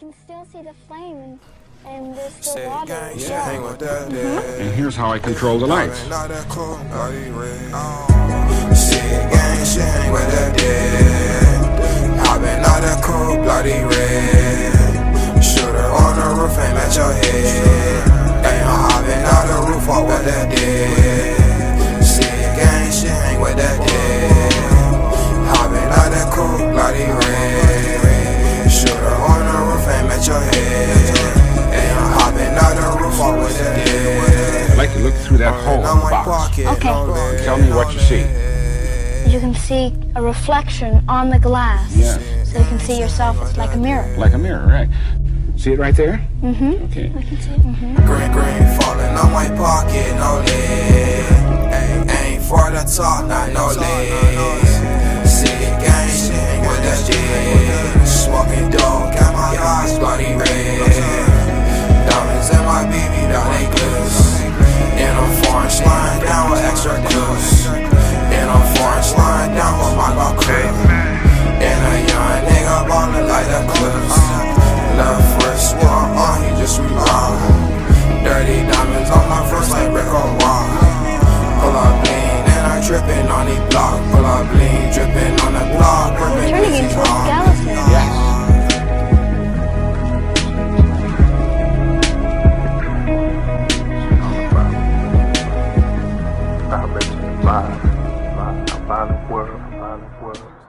you can still see the flame and, and there's still water. Yeah. hang with that dead. And here's how I control the lights. Not that bloody red. Oh. Shit, gang shit, hang with that dead. I been out that cool, bloody red. Shooter on the roof, aim at your head. To look through that hole in the box. Okay. Tell me what you see. You can see a reflection on the glass. Yeah. So you can see yourself It's like a mirror. Like a mirror, right? See it right there? Mm-hmm. Okay. I can see it. Mm-hmm. Green, green, falling on my pocket, no lid. Ain't, ain't for the talk, not no lid. Down with extra World, find the world.